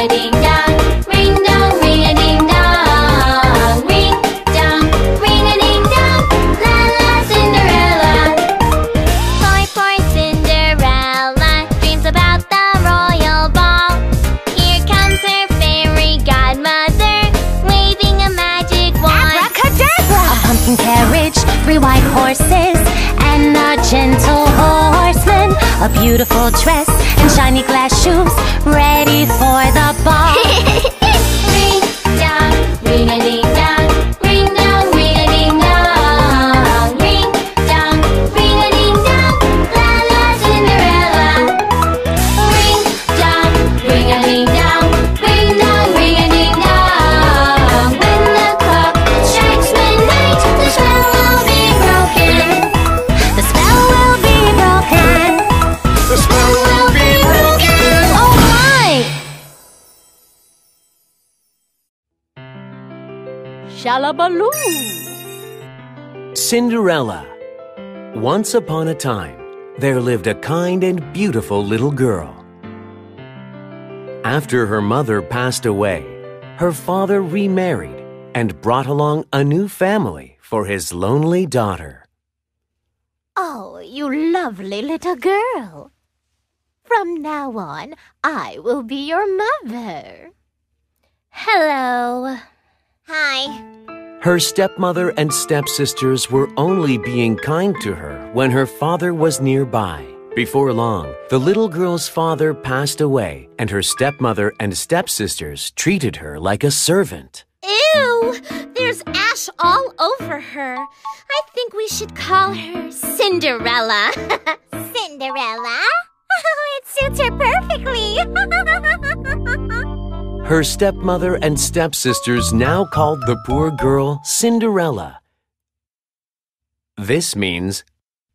a ding carriage, three white horses, and a gentle horseman. A beautiful dress and shiny glass shoes, ready for the ball. Ring dong, ring a ding Shalabaloo! Cinderella. Once upon a time, there lived a kind and beautiful little girl. After her mother passed away, her father remarried and brought along a new family for his lonely daughter. Oh, you lovely little girl. From now on, I will be your mother. Hello. Hi. Her stepmother and stepsisters were only being kind to her when her father was nearby. Before long, the little girl's father passed away, and her stepmother and stepsisters treated her like a servant. Ew! There's ash all over her. I think we should call her Cinderella. Cinderella? Oh, it suits her perfectly. Her stepmother and stepsisters now called the poor girl Cinderella. This means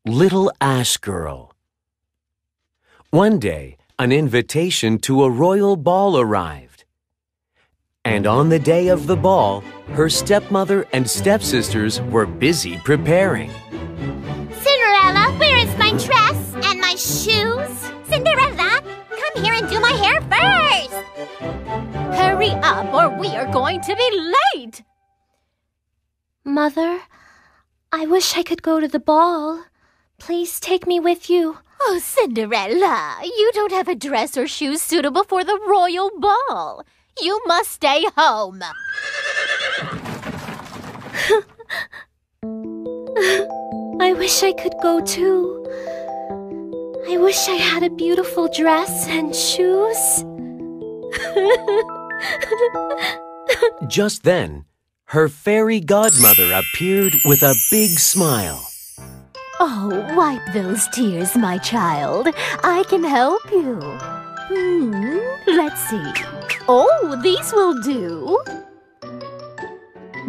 Little Ash Girl. One day, an invitation to a royal ball arrived. And on the day of the ball, her stepmother and stepsisters were busy preparing. Cinderella, where is my dress and my shoes? We are going to be late. Mother, I wish I could go to the ball. Please take me with you. Oh, Cinderella, you don't have a dress or shoes suitable for the royal ball. You must stay home. I wish I could go too. I wish I had a beautiful dress and shoes. Just then, her fairy godmother appeared with a big smile. Oh, wipe those tears, my child. I can help you. Hmm, let's see. Oh, these will do.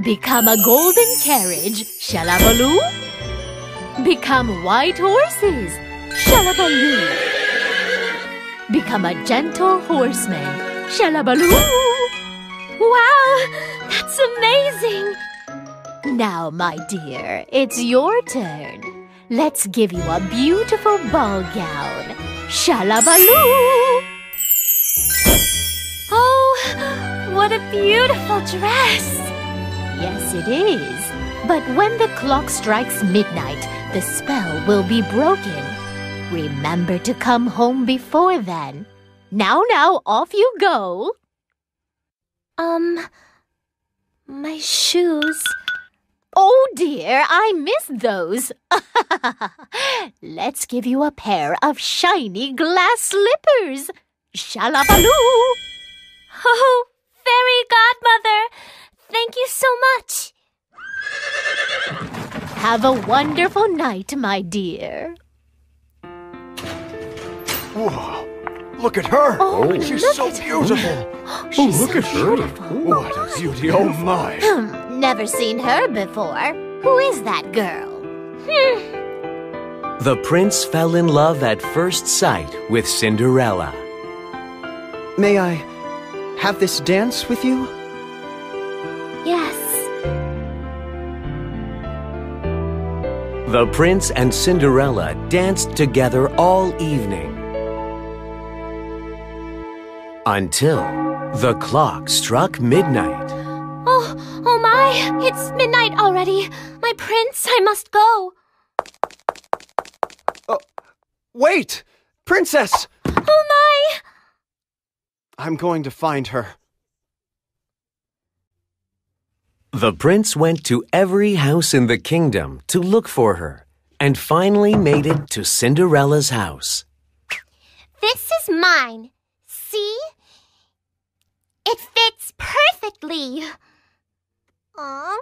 Become a golden carriage, shalabaloo. Become white horses, shalabaloo. Become a gentle horseman, shalabaloo. Wow, that's amazing! Now, my dear, it's your turn. Let's give you a beautiful ball gown. Shalabaloo! Oh, what a beautiful dress! Yes, it is. But when the clock strikes midnight, the spell will be broken. Remember to come home before then. Now, now, off you go. Um, my shoes. Oh dear, I missed those. Let's give you a pair of shiny glass slippers. Shalabaloo! Oh, fairy godmother, thank you so much. Have a wonderful night, my dear. Whoa. Look at her. Oh, She's look so at her. beautiful. She's look so at her. beautiful. What a beauty. Oh, my. Hmm, never seen her before. Who is that girl? The prince fell in love at first sight with Cinderella. May I have this dance with you? Yes. The prince and Cinderella danced together all evening. Until The clock struck midnight. Oh, oh my! It's midnight already. My prince, I must go. Oh, Wait! Princess! Oh my! I'm going to find her. The prince went to every house in the kingdom to look for her and finally made it to Cinderella's house. This is mine. See? It fits perfectly. Aw.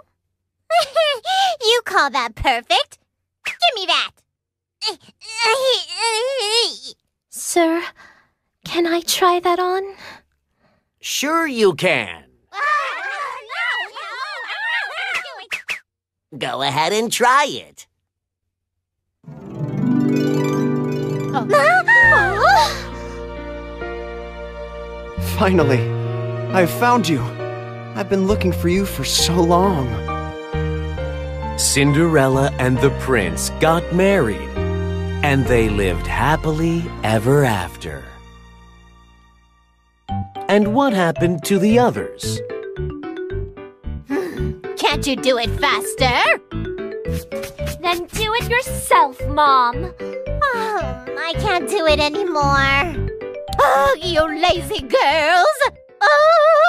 you call that perfect? Give me that. Sir, can I try that on? Sure you can. Go ahead and try it. Finally, I've found you. I've been looking for you for so long. Cinderella and the prince got married, and they lived happily ever after. And what happened to the others? Can't you do it faster? Then do it yourself, Mom. Oh, I can't do it anymore. Oh, you lazy girls! Oh!